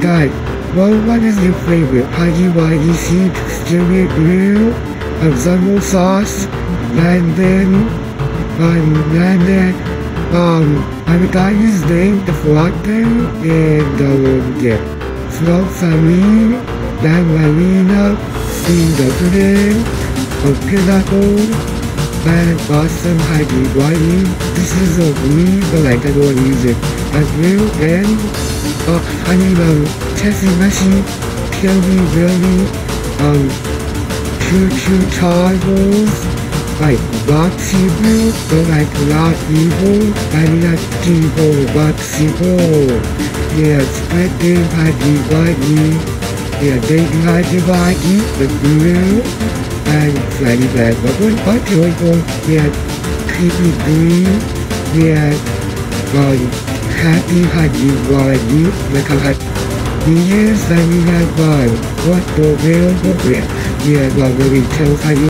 guy, well, what is your favorite? Seed, Stewie Blue, Ensemble Sauce, and then, um, and then, um, I forgot his name, the thing, and, um, yeah. Snow Farine, Dan Marina, Steve Duggan, Pinnacle, and Heidi Wuggy. This is a really like I don't music. As real and, mean, um, Tessie Messi, Kelly Billy, um, Choo Choo Charles, like Roxy Blue, but like Rock Evil, mean not Evil, Roxy Blue. Yeah, Spread Game Heidi Wuggy. Yeah, they like Wuggy, the blue, and Freddy Bad Bubble, but joyful, yet creepy green, yet, um, happy Heidi Wuggy, like a the years that we have gone, what the real book, yeah, well, we tell how you